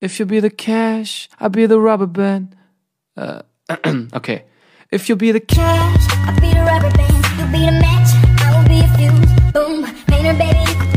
If you be the cash, I'll be the rubber band. Uh, okay. If you be the cash, I'll be the rubber band. You'll be the match. I will be a fuse. Boom, painter, baby.